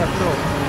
だと